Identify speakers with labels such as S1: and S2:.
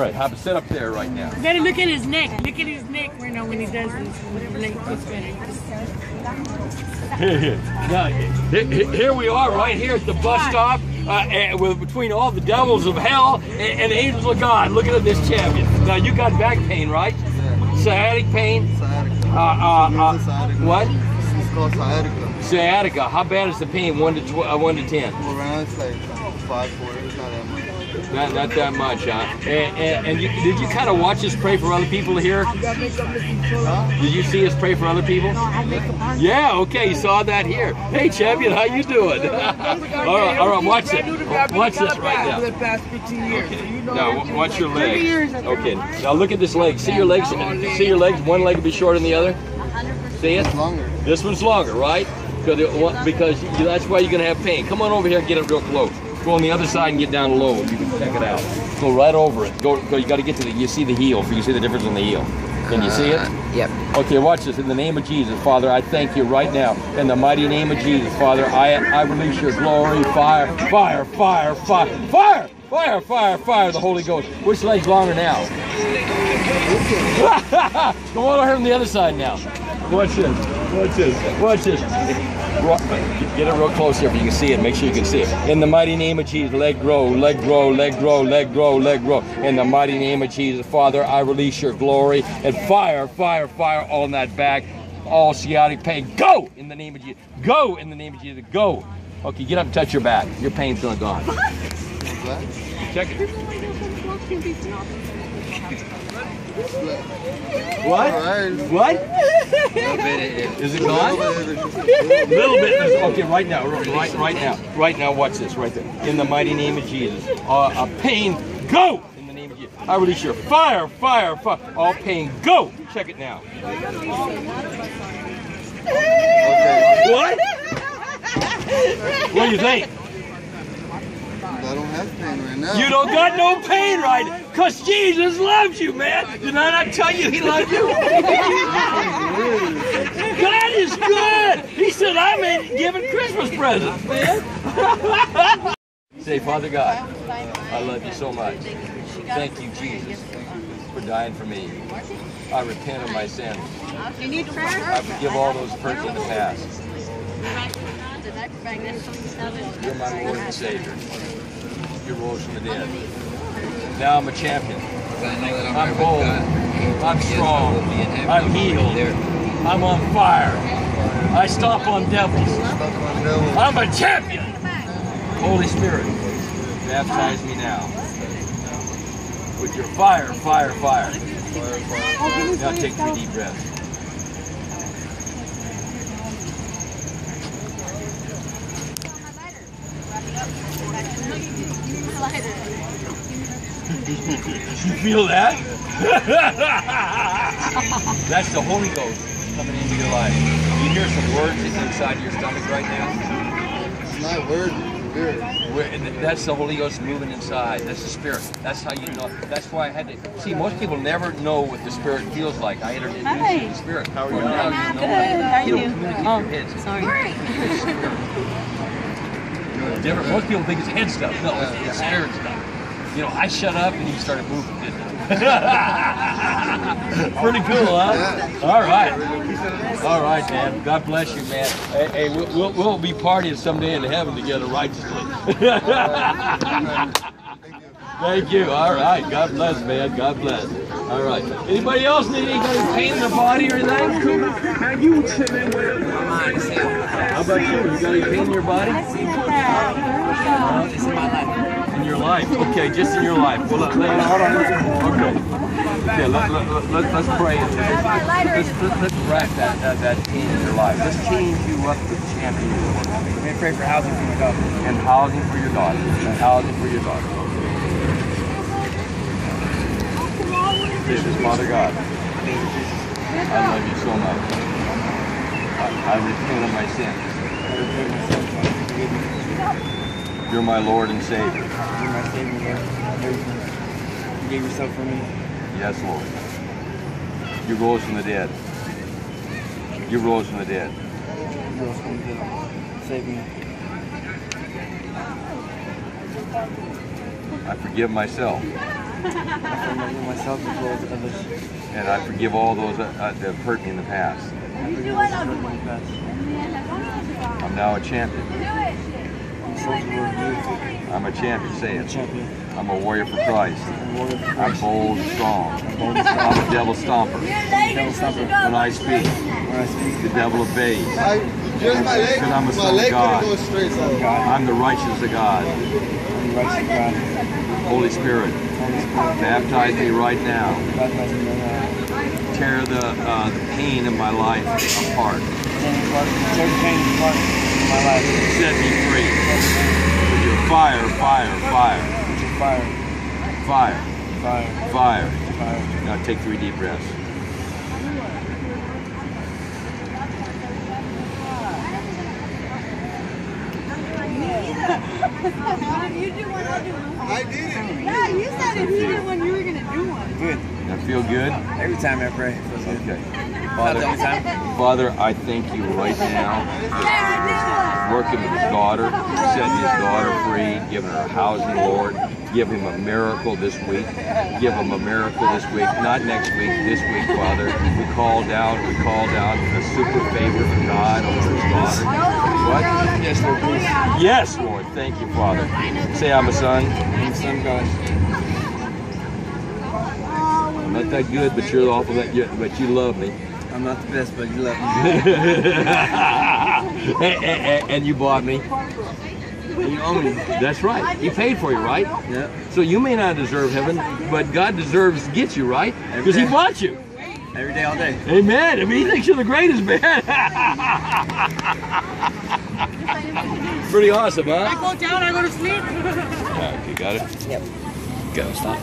S1: Right, have it set up there right now.
S2: You better look at his neck. Look at his neck right now when he does this. Like, this better.
S1: now, he- he- here we are, right here at the bus stop, uh, and with, between all the devils of hell and, and angels of God. Looking at this champion. Now, you got back pain, right? Sciatic pain.
S3: Sciatica.
S1: Uh, uh, uh, what?
S3: It's called sciatica.
S1: Sciatica. How bad is the pain? One to tw- uh, one to ten.
S3: Well, right now it's like five, four. It's not that much.
S1: Not, not that much, huh? And, and, and you, did you kind of watch us pray for other people here? Did you see us pray for other people? Yeah, okay, you saw that here. Hey, champion, how you doing? all right, all right, watch it. Watch this right now.
S4: For the past 15 years. You know
S1: Now, wa- watch your legs. Okay, now look at this leg. See your legs? See your legs? One leg will be shorter than the other? See it?
S3: It's longer.
S1: This one's longer, right? Because, because you, that's why you're going to have pain. Come on over here and get it real close. Go on the other side and get down low. You can check it out. Go right over it. Go, go you got to get to the, you see the heel. For you see the difference in the heel. Can you see it?
S4: Uh, yep.
S1: Okay, watch this. In the name of Jesus, Father, I thank you right now. In the mighty name of Jesus, Father, I, I release your glory, fire, fire, fire, fire, fire, fire, fire, fire, the Holy Ghost. Which leg's longer now? Come on over here on the other side now. Watch this. Watch this. Watch this. Get it real close here, but you can see it. Make sure you can see it. In the mighty name of Jesus, leg grow, leg grow, leg grow, leg grow, leg grow. In the mighty name of Jesus, Father, I release your glory and fire, fire, fire on that back. All sciatic pain, go in the name of Jesus. Go in the name of Jesus. Go. Okay, get up and touch your back. Your pain's gonna gone.
S3: Black?
S1: Check it. What?
S3: Alright.
S1: What? Is it gone? little bit. Okay, right now, right, right now, right now. Watch this, right there. In the mighty name of Jesus, uh, a pain, go. In the name of Jesus, I release your fire, fire, fire. All pain, go. Check it now.
S3: Okay.
S1: What? What do you think?
S3: I don't have pain right now.
S1: You don't got no pain, right? Cause Jesus loves you, man. Did I not tell you He loves you? God is good. He said I'm in giving Christmas presents, man. Say, Father God, I love you so much. Thank you, Jesus, for dying for me. I repent of my sins.
S5: You need prayer?
S1: I forgive all those hurts in the past. You're my Lord and Savior. You rose from the dead. Now I'm a champion. I'm bold. I'm strong. I'm healed. I'm on fire. I stomp on devils. I'm a champion. Holy Spirit, baptize me now with your fire, fire, fire. Now take three deep breaths. You feel that? That's the Holy Ghost coming into your life. You hear some words inside your stomach right now?
S3: It's not words, it's spirit.
S1: Where, and that's the Holy Ghost moving inside. That's the Spirit. That's how you know. That's why I had to see. Most people never know what the Spirit feels like. I introduced you to the Spirit. How are you? Now you know.
S5: Good. How are
S1: You
S5: you?
S1: don't communicate your oh, heads.
S5: Sorry.
S1: It's Spirit. You know, it's different. Most people think it's head stuff. No, it's, it's Spirit stuff. You know, I shut up and he started moving, didn't? Pretty cool, huh? All right. All right, man. God bless you, man. Hey, hey we'll, we'll, we'll be partying someday in heaven together righteously. Thank you. All right. God bless, man. God bless. All right. Anybody else need any pain in their body or anything? Man, you chilling with How about you? You got any pain in your body? In your life. Okay, just in your life. Well, let, let, hold on. Okay. Okay, let, let, let, let, let's pray. Let's, let's, let's, let's wrap that, uh, that, that pain in your life. Let's change you up with champion.
S4: May pray for housing for my daughter.
S1: And housing for your daughter. And housing for your daughter. Is Father God. I love you so much. I, I repent of my sins. You're my Lord and Savior.
S4: You're my savior, Lord. You gave yourself for me.
S1: Yes, Lord. You rose from the dead. You rose from the dead.
S4: You rose from the dead. Save me.
S1: I forgive myself.
S5: Forgive myself as well as others.
S1: And I forgive all those that, uh, that have hurt me in the past.
S5: I forgive myself for my past.
S1: I'm now a champion.
S5: I'm soldier of youth.
S1: I'm a champion. Say it. I'm a warrior for Christ.
S5: I'm warrior for Christ.
S1: bold and strong.
S5: I'm bold and strong.
S1: I'm a devil stomper. When I speak,
S5: When I speak,
S1: the devil obeys.
S3: I, just my leg,
S1: Because I'm a son of
S3: leg
S1: God.
S3: couldn't go straight. So
S5: God,
S1: I'm the righteousness of God.
S5: I'm the righteous of God.
S1: Holy Spirit, baptize me right now. Tear the, uh, the pain of my life apart. Set me free. With your fire, fire, fire,
S5: fire,
S1: fire.
S5: fire.
S1: Now take three deep breaths.
S6: You do one, I'll do one.
S3: I did it.
S6: Yeah, you said if you did one, you were gonna do one.
S5: Good.
S1: I feel good?
S5: Every time I pray, it feels good.
S1: Okay. Father. Father, I thank you right now for working with his daughter, setting his daughter free, giving her a housing, Lord. Give him a miracle this week. Give him a miracle this week, not next week, this week, Father. We call down, we call down the super favor of God over his daughter. What?
S5: Yes, Lord.
S1: Yes, Lord. Thank you, Father. Say I'm a son.
S5: I'm the son God.
S1: I'm not that good, but you're awful that you, but you love me.
S5: I'm not the best, but you love me.
S1: and, and- and you bought me.
S5: And you own me.
S1: That's right. He paid for you, right?
S5: Yep.
S1: So you may not deserve heaven, but God deserves to get you, right? Because He bought you.
S5: Every day, all day.
S1: Amen. I mean, He thinks you're the greatest, man. Pretty awesome, huh?
S2: I go down, I go to sleep.
S1: Okay, got it?
S5: Go, stop.